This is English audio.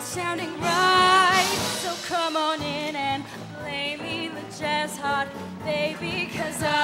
it's sounding right. So come on in and play me the jazz hot, baby, cause I.